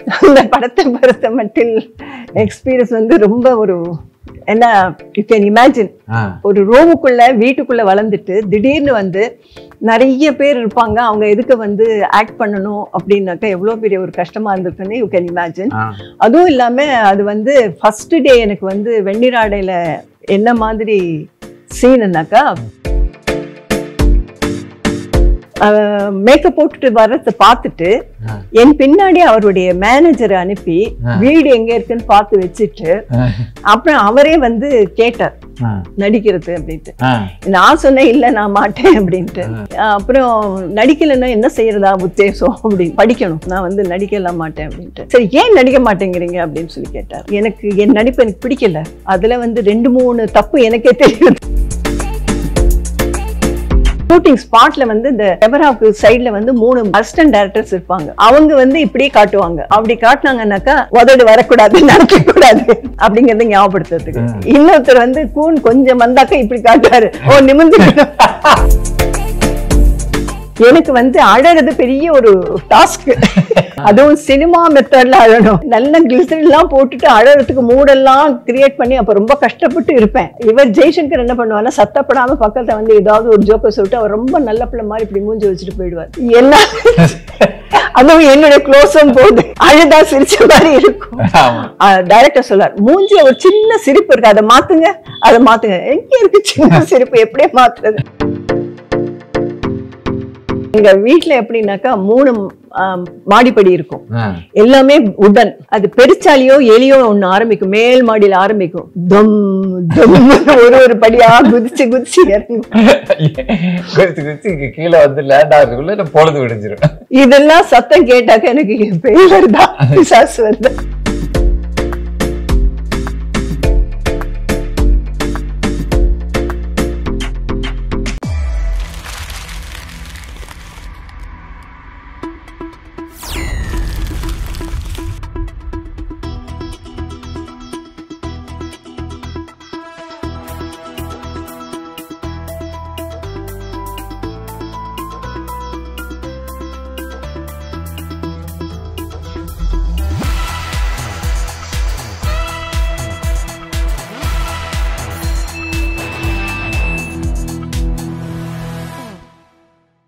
அந்த படத்தை பொறுத்த மட்டில் எக்ஸ்பீரியன்ஸ் வந்து ரொம்ப ஒரு என்ன யூ கேன் இமேஜின் ஒரு ரூமுக்குள்ள வீட்டுக்குள்ள வளர்ந்துட்டு திடீர்னு வந்து நிறைய பேர் இருப்பாங்க. அவங்க எதுக்கு வந்து ஆக்ட் பண்ணணும் அப்படின்னாக்கா எவ்வளோ பெரிய ஒரு கஷ்டமா இருந்திருக்குன்னு யூ கேன் இமேஜின் அதுவும் இல்லாம அது வந்து ஃபர்ஸ்ட் டே எனக்கு வந்து வெந்நீராடையில என்ன மாதிரி சீனுனாக்கா மேக்கப் போட்டுட்டு வர்றதை பார்த்துட்டு. என் பின்னாடி அவருடைய மேனேஜரை அனுப்பி. வீடு எங்க இருக்குன்னு பார்த்து வச்சுட்டு அப்புறம் அவரே வந்து கேட்டார் நடிக்கிறது அப்படின்ட்டு. நான் சொன்னேன் இல்ல நான் மாட்டேன் அப்படின்ட்டு. அப்புறம் நடிக்கலைன்னா என்ன செய்யறதா உத்தேசம்? அப்படின்னு படிக்கணும் நான் வந்து நடிக்கலாம் மாட்டேன் அப்படின்ட்டு. சரி ஏன் நடிக்க மாட்டேங்கிறீங்க? அப்படின்னு சொல்லி கேட்டார். எனக்கு என் நடிப்பு எனக்கு பிடிக்கல. அதுல வந்து ரெண்டு மூணு தப்பு எனக்கே தெரியுது. ஷூட்டிங் ஸ்பாட்ல வந்து இந்த கேமராவுக்கு சைடுல வந்து மூணு அசிஸ்டன்ட் டைரக்டர்ஸ் இருப்பாங்க. அவங்க வந்து இப்படியே காட்டுவாங்க. அப்படி காட்டினாங்கன்னாக்கா உதடு வரக்கூடாது நடக்க கூடாது அப்படிங்கறத ஞாபகப்படுத்துறதுக்கு. இன்னொருத்தர் வந்து கூன் கொஞ்சம் வந்தாக்கா இப்படி காட்டுவாரு. ஓ நிமிர்ந்து. எனக்கு வந்து அழறது பெரிய ஒரு டாஸ்க் அதுவும் சினிமா மெத்தட்ல அழணும் நல்ல கிளிசரின் எல்லாம் போட்டுட்டு அழறதுக்கு மூடெல்லாம் கிரியேட் பண்ணி அப்ப ரொம்ப கஷ்டப்பட்டு இருப்பேன். இவர் ஜெய்சங்கர் என்ன பண்ணுவாருன்னா சத்தப்படாம பக்கத்துல வந்து ஏதாவது ஒரு ஜோக்கை சொல்லிட்டு அவர் ரொம்ப நல்ல பிள்ளை மாதிரி இப்படி மூஞ்சி வச்சுட்டு போயிடுவார். எல்லாம் அதுவும் என்னுடைய க்ளோஸும் போகுது அழுதா சிரிச்ச மாதிரி இருக்கும். டைரக்டர் சொல்லார் மூஞ்சி ஒரு சின்ன சிரிப்பு இருக்கு. அதை மாத்துங்க அதை மாத்துங்க. எங்க இருக்கு சின்ன சிரிப்பு எப்படியே மாத்துறது. எங்க வீட்ல எப்படின்னாக்கா மூணு மாடிப்படி இருக்கும். எல்லாமே உடன். அது பெருச்சாலியோ எலியோ ஒண்ணு ஆரம்பிக்கும். மேல் மாடியில ஆரம்பிக்கும். தம் தம் ஒரு ஒரு படியா குதிச்சு குதிச்சு குதிச்சு குதிச்சு கீழே வந்து லேண்ட் ஆகுறதுக்குள்ள பொழுது விடிஞ்சிரும். இதெல்லாம் சத்தம் கேட்டாக்க எனக்கு பேய் வருதா? பிசாசு வருதா?